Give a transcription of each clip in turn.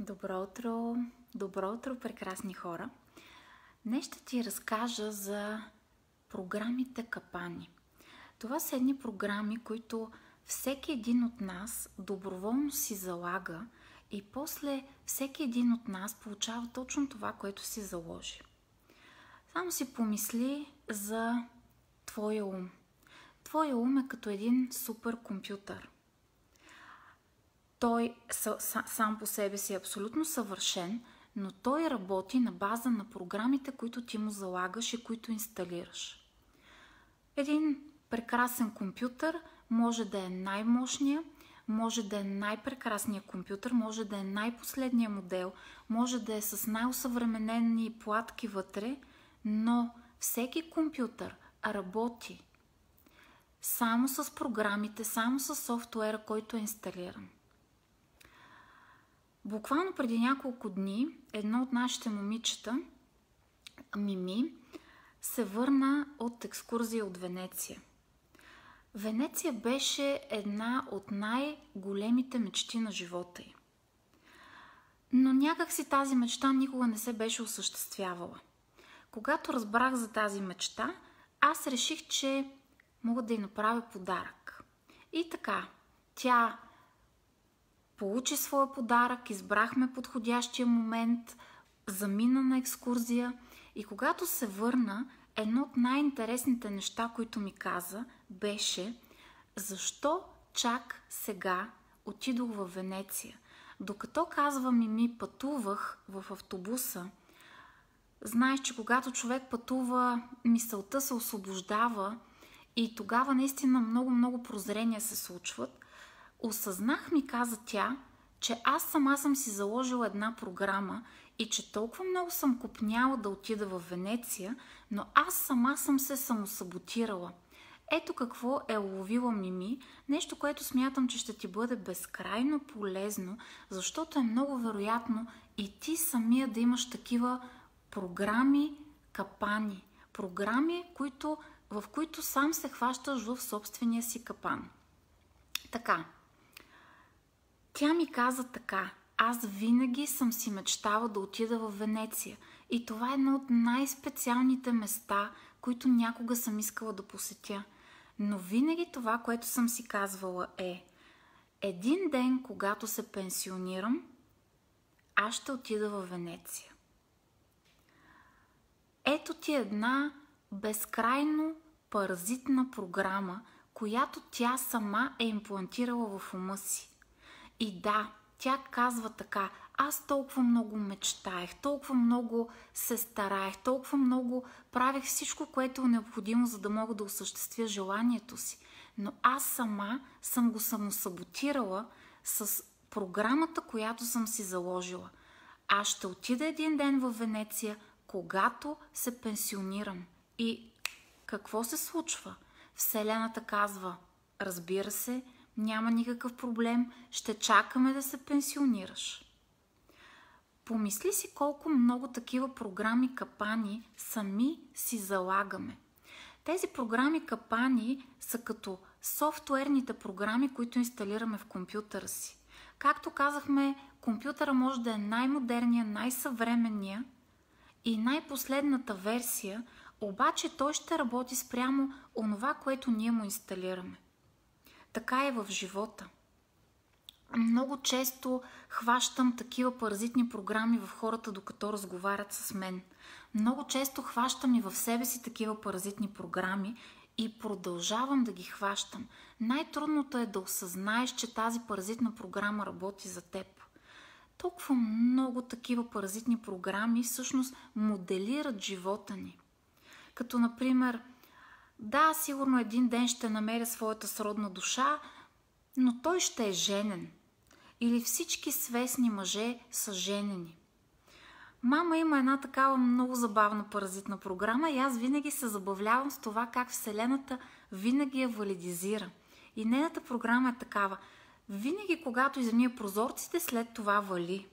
Добро утро! Добро утро, прекрасни хора! Днес ще ти разкажа за програмите капани. Това са едни програми, които всеки един от нас доброволно си залага и после всеки един от нас получава точно това, което си заложи. Само си помисли за твоя ум. Твоя ум е като един суперкомпютър – той сам по себе си е абсолютно съвършен, но той работи на база на програмите, които ти му залагаш и които инсталираш. Един прекрасен компютър може да е най-мощния, може да е най-прекрасният компютър, може да е най-последния модел, може да е с най-осъвременени платки вътре, но всеки компютър работи само с програмите, само с софтуера, който е инсталиран. Буквално преди няколко дни едно от нашите момичета, Мими, се върна от екскурзия от Венеция. Венеция беше една от най-големите мечти на живота й. Но някак си тази мечта никога не се беше осъществявала. Когато разбрах за тази мечта, аз реших, че мога да й направя подарък. И така, тя получи своя подарък, избрахме подходящия момент, замина на екскурзия и когато се върна, едно от най-интересните неща, които ми каза, беше защо чак сега отидох в Венеция. Докато казва ми ми пътувах в автобуса, знаеш, че когато човек пътува, мисълта се освобождава и тогава наистина много-много прозрения се случват – осъзнах, ми каза тя, че аз сама съм си заложила една програма и че толкова много съм купняла да отида в Венеция, но аз сама съм се самосаботирала. Ето какво е ловила Мими, нещо, което смятам, че ще ти бъде безкрайно полезно, защото е много вероятно и ти самия да имаш такива програми, капани. Програми, които, в които сам се хващаш в собствения си капан. Така, тя ми каза така. Аз винаги съм си мечтала да отида в Венеция. И това е едно от най-специалните места, които някога съм искала да посетя. Но винаги това, което съм си казвала е един ден, когато се пенсионирам, аз ще отида в Венеция. Ето ти една безкрайно паразитна програма, която тя сама е имплантирала в ума си. И да, тя казва така, аз толкова много мечтаех, толкова много се стараех, толкова много правех всичко, което е необходимо, за да мога да осъществя желанието си. Но аз сама съм го самосаботирала с програмата, която съм си заложила. Аз ще отида един ден в Венеция, когато се пенсионирам. И какво се случва? Вселената казва, разбира се, няма никакъв проблем, ще чакаме да се пенсионираш. Помисли си колко много такива програми капани сами си залагаме. Тези програми капани са като софтуерните програми, които инсталираме в компютъра си. Както казахме, компютъра може да е най-модерния, най-съвременния и най-последната версия, обаче той ще работи спрямо онова, което ние му инсталираме. Така е в живота. Много често хващам такива паразитни програми в хората, докато разговарят с мен. Много често хващам и в себе си такива паразитни програми и продължавам да ги хващам. Най-трудното е да осъзнаеш, че тази паразитна програма работи за теб. Толкова много такива паразитни програми всъщност моделират живота ни. Като, например, да, сигурно един ден ще намеря своята сродна душа, но той ще е женен. Или всички свестни мъже са женени. Мама има една такава много забавна паразитна програма и аз винаги се забавлявам с това как Вселената винаги я валидизира. И нейната програма е такава. Винаги, когато измия прозорците, след това вали.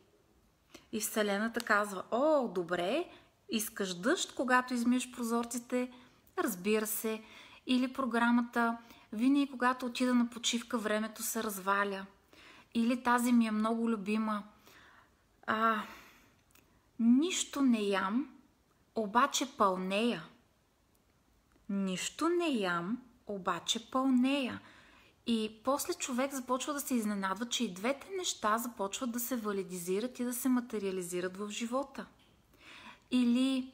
И Вселената казва, о, добре, искаш дъжд, когато измиеш прозорците, Разбира се. Или програмата винаги когато отида на почивка, времето се разваля. Или тази ми е много любима. А, нищо не ям, обаче пълнея. Нищо не ям, обаче пълнея. И после човек започва да се изненадва, че и двете неща започват да се валидизират и да се материализират в живота. Или,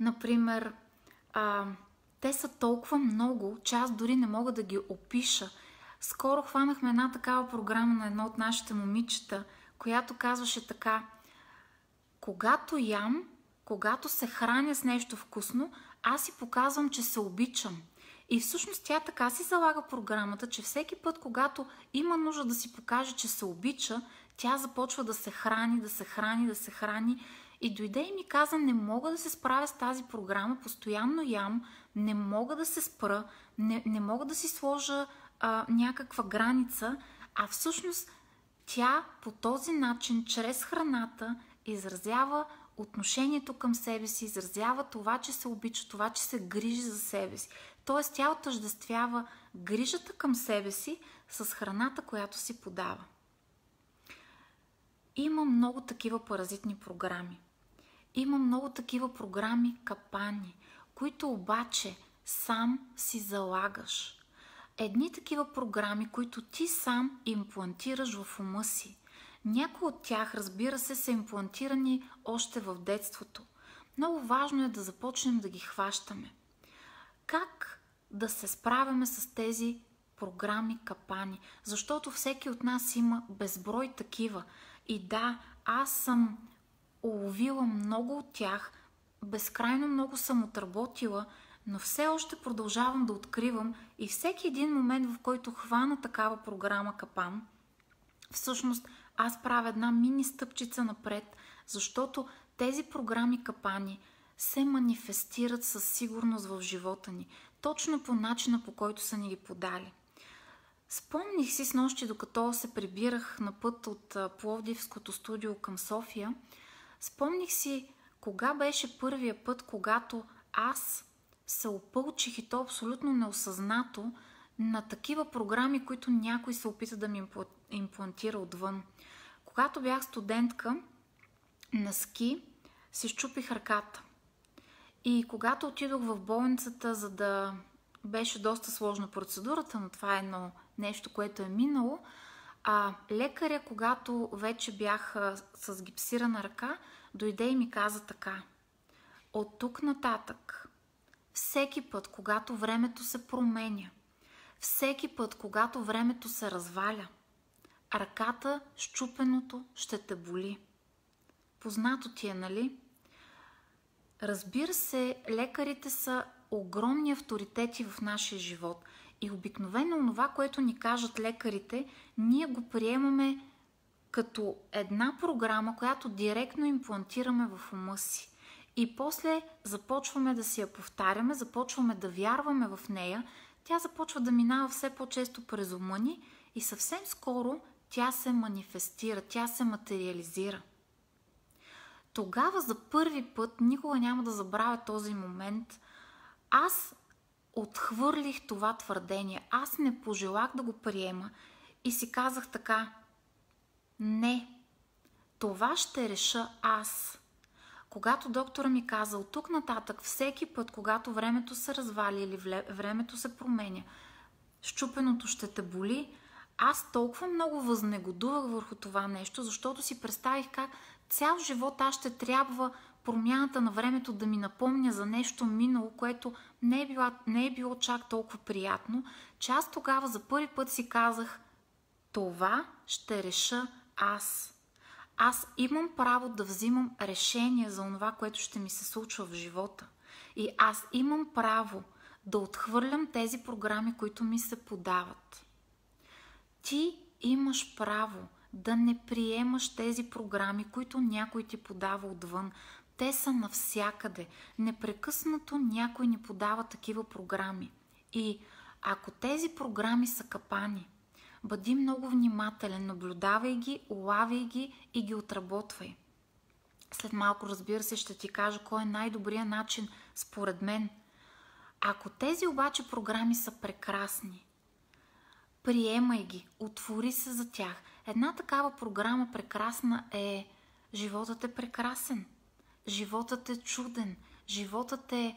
например, а, те са толкова много, че аз дори не мога да ги опиша. Скоро хванахме една такава програма на едно от нашите момичета, която казваше така Когато ям, когато се храня с нещо вкусно, аз си показвам, че се обичам. И всъщност тя така си залага програмата, че всеки път, когато има нужда да си покаже, че се обича, тя започва да се храни, да се храни, да се храни. И дойде и ми каза, не мога да се справя с тази програма, постоянно ям, не мога да се спра, не, не мога да си сложа а, някаква граница, а всъщност тя по този начин, чрез храната, изразява отношението към себе си, изразява това, че се обича, това, че се грижи за себе си. Тоест тя отъждествява грижата към себе си с храната, която си подава. Има много такива паразитни програми. Има много такива програми капани, които обаче сам си залагаш. Едни такива програми, които ти сам имплантираш в ума си. Някои от тях, разбира се, са имплантирани още в детството. Много важно е да започнем да ги хващаме. Как да се справяме с тези програми капани? Защото всеки от нас има безброй такива. И да, аз съм уловила много от тях, безкрайно много съм отработила, но все още продължавам да откривам и всеки един момент, в който хвана такава програма капан, всъщност аз правя една мини стъпчица напред, защото тези програми капани се манифестират със сигурност в живота ни, точно по начина по който са ни ги подали. Спомних си с нощи, докато се прибирах на път от Пловдивското студио към София, спомних си кога беше първия път, когато аз се опълчих и то абсолютно неосъзнато на такива програми, които някой се опита да ми имплантира отвън. Когато бях студентка на ски, си щупих ръката. И когато отидох в болницата, за да беше доста сложна процедурата, но това е едно нещо, което е минало, а лекаря, когато вече бях с гипсирана ръка, дойде и ми каза така. От тук нататък, всеки път, когато времето се променя, всеки път, когато времето се разваля, ръката, щупеното ще те боли. Познато ти е, нали? Разбира се, лекарите са огромни авторитети в нашия живот. И обикновено това, което ни кажат лекарите, ние го приемаме като една програма, която директно имплантираме в ума си. И после започваме да си я повтаряме, започваме да вярваме в нея, тя започва да минава все по-често през ума ни и съвсем скоро тя се манифестира, тя се материализира. Тогава за първи път, никога няма да забравя този момент, аз отхвърлих това твърдение. Аз не пожелах да го приема и си казах така, не, това ще реша аз. Когато доктора ми каза от тук нататък, всеки път, когато времето се развали или времето се променя, щупеното ще те боли, аз толкова много възнегодувах върху това нещо, защото си представих как цял живот аз ще трябва промяната на времето да ми напомня за нещо минало, което не е, било, не е било чак толкова приятно, че аз тогава за първи път си казах това ще реша аз. Аз имам право да взимам решение за това, което ще ми се случва в живота. И аз имам право да отхвърлям тези програми, които ми се подават. Ти имаш право да не приемаш тези програми, които някой ти подава отвън. Те са навсякъде. Непрекъснато някой ни подава такива програми. И ако тези програми са капани, бъди много внимателен, наблюдавай ги, улавяй ги и ги отработвай. След малко, разбира се, ще ти кажа кой е най-добрият начин според мен. Ако тези обаче програми са прекрасни, приемай ги, отвори се за тях. Една такава програма прекрасна е животът е прекрасен, животът е чуден, животът е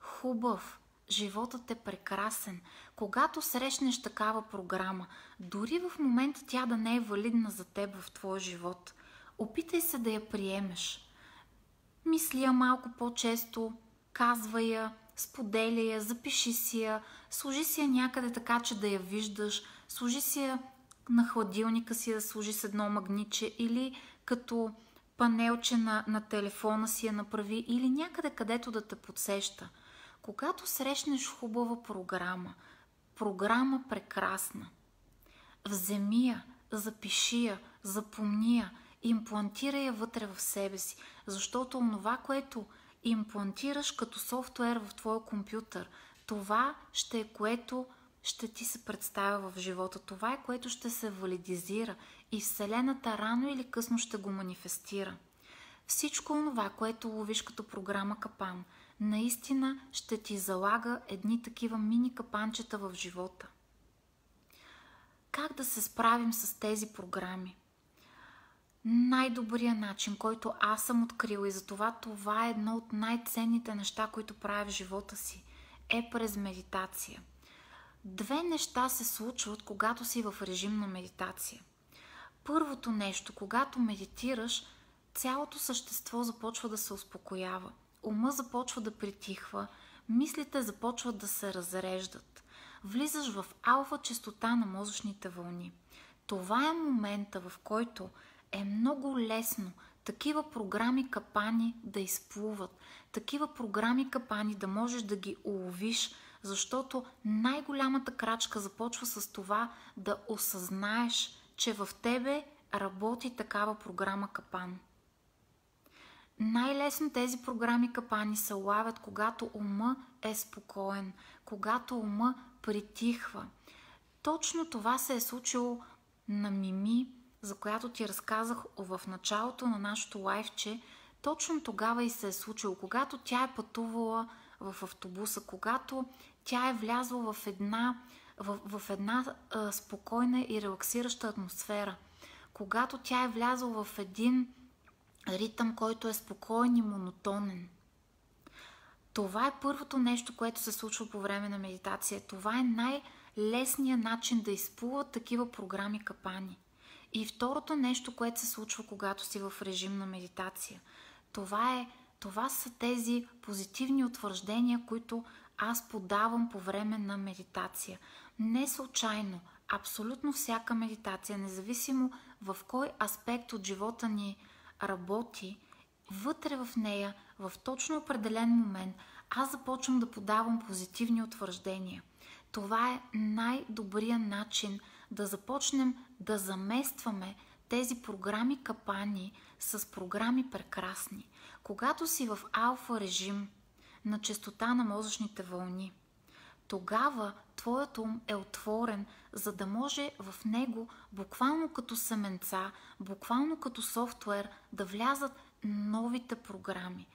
хубав, животът е прекрасен. Когато срещнеш такава програма, дори в момента тя да не е валидна за теб в твоя живот, опитай се да я приемеш. Мисли я малко по-често, казвай я, споделя я, запиши си я, сложи си я някъде така, че да я виждаш, сложи си я на хладилника си да служи с едно магниче или като панелче на, на телефона си я направи или някъде където да те подсеща. Когато срещнеш хубава програма, програма прекрасна, вземи я, запиши я, запомни я, имплантирай я вътре в себе си, защото онова, което имплантираш като софтуер в твоя компютър, това ще е което ще ти се представя в живота. Това е което ще се валидизира и Вселената рано или късно ще го манифестира. Всичко това, което ловиш като програма Капан, наистина ще ти залага едни такива мини капанчета в живота. Как да се справим с тези програми? най-добрия начин, който аз съм открила и затова това е едно от най-ценните неща, които правя в живота си, е през медитация. Две неща се случват, когато си в режим на медитация. Първото нещо, когато медитираш, цялото същество започва да се успокоява. Ума започва да притихва, мислите започват да се разреждат. Влизаш в алфа частота на мозъчните вълни. Това е момента, в който е много лесно такива програми капани да изплуват, такива програми капани да можеш да ги уловиш, защото най-голямата крачка започва с това да осъзнаеш, че в тебе работи такава програма капан. Най-лесно тези програми капани се лавят, когато ума е спокоен, когато ума притихва. Точно това се е случило на Мими за която ти разказах в началото на нашото лайфче, точно тогава и се е случило, когато тя е пътувала в автобуса, когато тя е влязла в една, в, в една а, спокойна и релаксираща атмосфера, когато тя е влязла в един ритъм, който е спокоен и монотонен. Това е първото нещо, което се случва по време на медитация. Това е най-лесният начин да изплуват такива програми капани. И второто нещо, което се случва, когато си в режим на медитация, това, е, това са тези позитивни утвърждения, които аз подавам по време на медитация. Не случайно, абсолютно всяка медитация, независимо в кой аспект от живота ни работи, вътре в нея, в точно определен момент, аз започвам да подавам позитивни утвърждения. Това е най-добрият начин – да започнем да заместваме тези програми капани с програми прекрасни. Когато си в алфа режим на частота на мозъчните вълни, тогава твоят ум е отворен, за да може в него буквално като семенца, буквално като софтуер да влязат новите програми.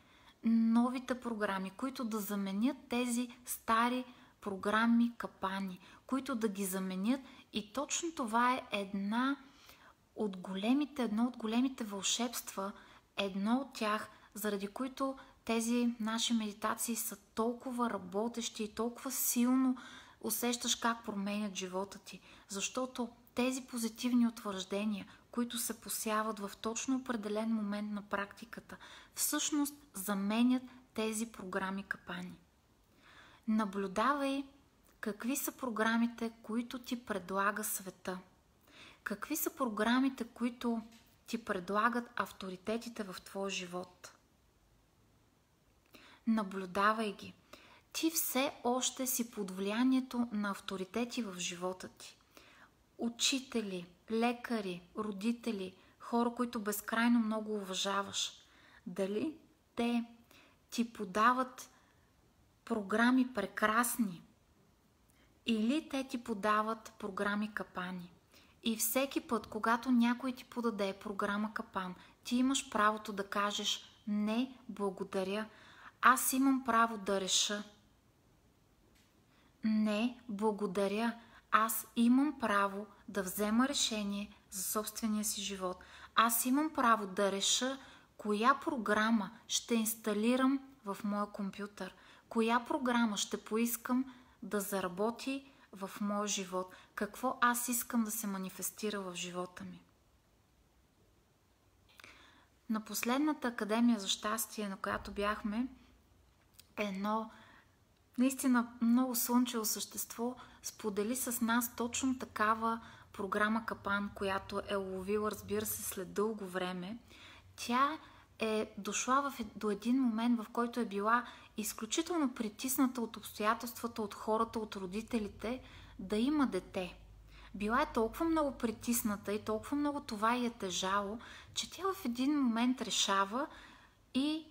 Новите програми, които да заменят тези стари програми капани, които да ги заменят и точно това е една от големите, едно от големите вълшебства, едно от тях, заради които тези наши медитации са толкова работещи и толкова силно усещаш как променят живота ти. Защото тези позитивни утвърждения, които се посяват в точно определен момент на практиката, всъщност заменят тези програми капани. Наблюдавай Какви са програмите, които ти предлага света? Какви са програмите, които ти предлагат авторитетите в твоя живот? Наблюдавай ги. Ти все още си под влиянието на авторитети в живота ти. Учители, лекари, родители, хора, които безкрайно много уважаваш. Дали те ти подават програми прекрасни, или те ти подават програми капани. И всеки път, когато някой ти подаде програма капан, ти имаш правото да кажеш не, благодаря, аз имам право да реша. Не, благодаря, аз имам право да взема решение за собствения си живот. Аз имам право да реша коя програма ще инсталирам в моя компютър, коя програма ще поискам да заработи в моя живот, какво аз искам да се манифестира в живота ми. На последната академия за щастие, на която бяхме, едно наистина много слънчево същество сподели с нас точно такава програма Капан, която е ловила, разбира се, след дълго време. Тя е дошла в, до един момент, в който е била изключително притисната от обстоятелствата, от хората, от родителите, да има дете. Била е толкова много притисната и толкова много това и е тежало, че тя в един момент решава и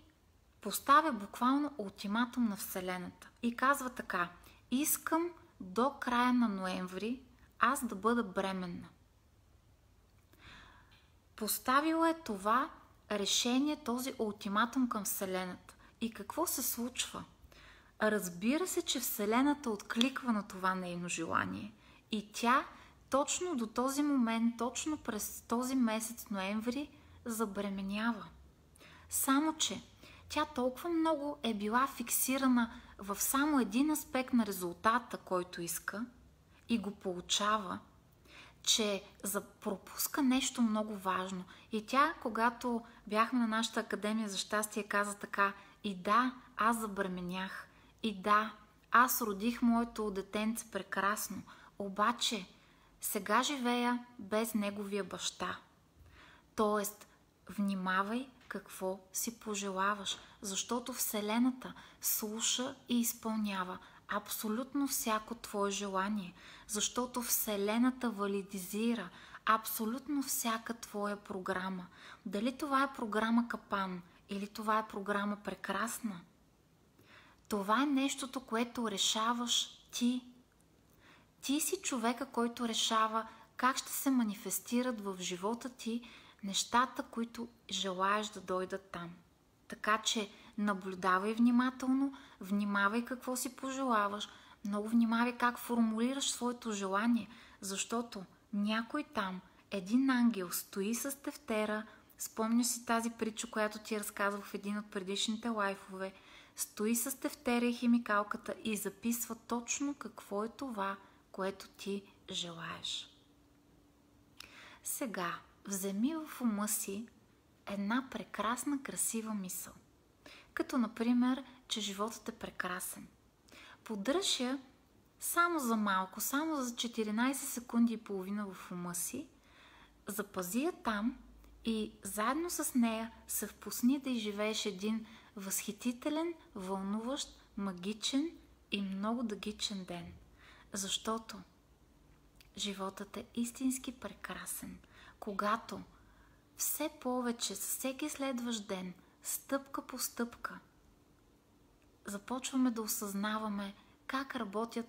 поставя буквално ултиматум на Вселената. И казва така, искам до края на ноември аз да бъда бременна. Поставила е това решение, този ултиматум към Вселената. И какво се случва? Разбира се, че Вселената откликва на това нейно желание. И тя точно до този момент, точно през този месец ноември, забременява. Само, че тя толкова много е била фиксирана в само един аспект на резултата, който иска и го получава, че за пропуска нещо много важно. И тя, когато бяхме на нашата академия за щастие, каза така, и да, аз забременях, и да, аз родих моето детенце прекрасно, обаче сега живея без неговия баща. Тоест, внимавай какво си пожелаваш, защото Вселената слуша и изпълнява абсолютно всяко твое желание, защото Вселената валидизира абсолютно всяка твоя програма. Дали това е програма Капан или това е програма Прекрасна. Това е нещото, което решаваш ти. Ти си човека, който решава как ще се манифестират в живота ти нещата, които желаеш да дойдат там. Така че наблюдавай внимателно, внимавай какво си пожелаваш, много внимавай как формулираш своето желание, защото някой там, един ангел, стои с тефтера, спомня си тази притча, която ти разказвах в един от предишните лайфове, стои с тефтера и химикалката и записва точно какво е това, което ти желаеш. Сега, вземи в ума си една прекрасна, красива мисъл. Като, например, че животът е прекрасен. Поддръж само за малко, само за 14 секунди и половина в ума си, запази я там и заедно с нея се впусни да изживееш един възхитителен, вълнуващ, магичен и много дъгичен ден. Защото животът е истински прекрасен – когато все повече с всеки следващ ден, стъпка по стъпка, започваме да осъзнаваме как работят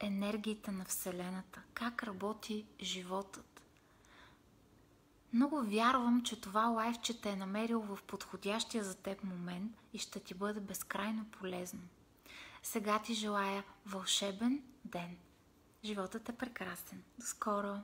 енергиите на Вселената, как работи животът. Много вярвам, че това лайфче те е намерил в подходящия за теб момент и ще ти бъде безкрайно полезно. Сега ти желая вълшебен ден. Животът е прекрасен. До скоро!